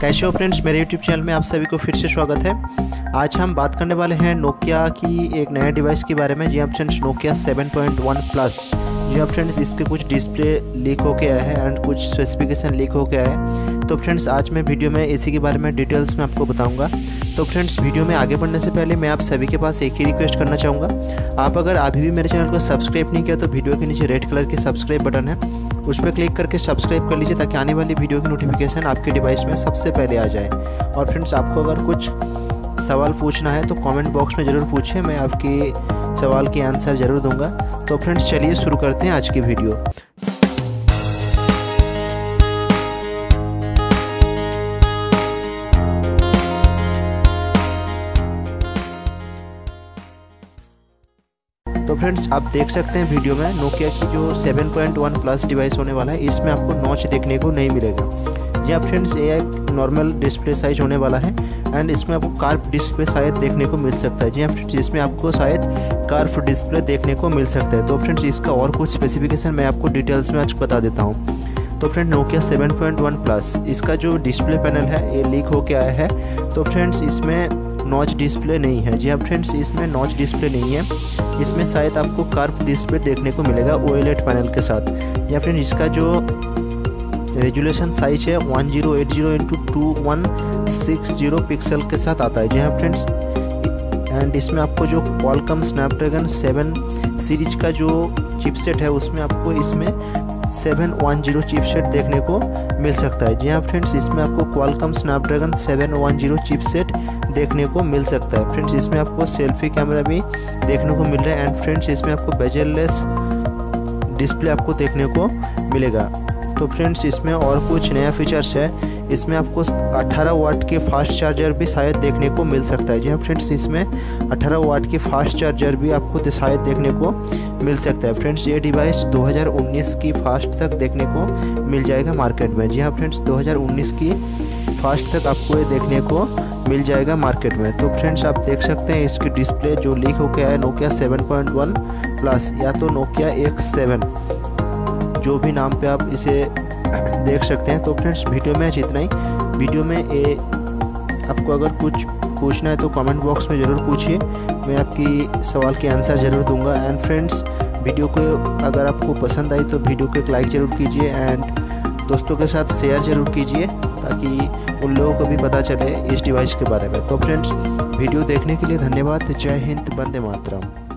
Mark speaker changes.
Speaker 1: कैसे हो फ्रेंड्स? मेरे यूट्यूब चैनल में आप सभी को फिर से स्वागत है। आज हम बात करने वाले हैं नोकिया की एक नया डिवाइस के बारे में जी हाँ फ्रेंड्स नोकिया 7.1 प्लस जी हाँ फ्रेंड्स इसके कुछ डिस्प्ले लीक हो गया है एंड कुछ स्पेसिफिकेशन लीक हो गया है। तो फ्रेंड्स आज मैं वीडियो में इसी के बारे में डिटेल्स में आपको बताऊँगा। तो फ्रेंड्स वीडियो में आगे बढ़ने से पहले मैं आप सभी के पास एक ही रिक्वेस्ट करना चाहूँगा। आप अगर अभी भी मेरे चैनल को सब्सक्राइब नहीं किया तो वीडियो के नीचे रेड कलर के सब्सक्राइब बटन है। उस पर क्लिक करके सब्सक्राइब कर लीजिए ताकि आने वाली वीडियो की नोटिफिकेशन आपके डिवाइस में सबसे पहले आ जाए। और फ्रेंड्स आपको अगर कुछ सवाल पूछना है तो कमेंट बॉक्स में ज़रूर पूछें। मैं आपके सवाल के आंसर ज़रूर दूँगा। तो फ्रेंड्स चलिए शुरू करते हैं आज की वीडियो तो फ्रेंड्स आप देख सकते हैं वीडियो में नोकिया की जो 7.1 प्लस डिवाइस होने वाला है, इसमें आपको नॉच देखने को नहीं मिलेगा। जी हाँ फ्रेंड्स, ये एक नॉर्मल डिस्प्ले साइज़ होने वाला है एंड इसमें आपको कार्फ डिस्प्ले शायद देखने को मिल सकता है। जी हाँ फ्रेंड्स, इसमें आपको शायद कार्फ डिस्प्ले देखने को मिल सकता है। तो फ्रेंड्स, इसका और कुछ स्पेसिफिकेशन मैं आपको डिटेल्स में आज बता देता हूँ। तो फ्रेंड नोकिया 7.1 प्लस इसका जो डिस्प्ले पैनल है, ये लीक होके आया है। तो फ्रेंड्स, इसमें नॉच डिस्प्ले नहीं है। जी हाँ फ्रेंड्स, इसमें नॉच डिस्प्ले नहीं है। इसमें शायद आपको कार्प डिस्प्ले देखने को मिलेगा ओ पैनल के साथ। या फ्रेंड इसका जो रेजुलेशन साइज़ है one zero eight zero into two one six zero pixel के साथ आता है। जी हाँ फ्रेंड्स, एंड इसमें आपको जो क्वालकम स्नैपड्रैगन सेवन सीरीज़ का जो चिपसेट है, उसमें आपको इसमें सेवन वन ज़ीरो चिपसेट देखने को मिल सकता है। जी हाँ फ्रेंड्स, इसमें आपको Qualcomm Snapdragon seven one zero chipset देखने को मिल सकता है। फ्रेंड्स, इसमें आपको सेल्फी कैमरा भी देखने को मिल रहा है, एंड फ्रेंड्स, इसमें आपको बेजरलेस डिस्प्ले आपको देखने को मिलेगा। तो फ्रेंड्स, इसमें और कुछ नया फीचर्स है। इसमें आपको 18 वाट के फास्ट चार्जर भी शायद देखने को मिल सकता है। जी हाँ फ्रेंड्स, इसमें 18 वाट के फास्ट चार्जर भी आपको शायद देखने को मिल सकता है। फ्रेंड्स, ये डिवाइस 2019 की फास्ट तक देखने को मिल जाएगा मार्केट में। जी हाँ फ्रेंड्स 2019 की फास्ट तक आपको ये देखने को मिल जाएगा मार्केट में। तो फ्रेंड्स, आप देख सकते हैं इसकी डिस्प्ले जो लीक होकर आया नोकिया 7.1 प्लस या तो नोकिया एक्स सेवन जो भी नाम पे आप इसे देख सकते हैं। तो फ्रेंड्स, वीडियो में इतना ही। वीडियो में ए आपको अगर कुछ पूछना है तो कमेंट बॉक्स में ज़रूर पूछिए। मैं आपकी सवाल के आंसर ज़रूर दूँगा। एंड फ्रेंड्स, वीडियो को अगर आपको पसंद आई तो वीडियो को एक लाइक ज़रूर कीजिए। एंड दोस्तों के साथ शेयर ज़रूर कीजिए ताकि उन लोगों को भी पता चले इस डिवाइस के बारे में। तो फ्रेंड्स, वीडियो देखने के लिए धन्यवाद। जय हिंद बंदे मातरम।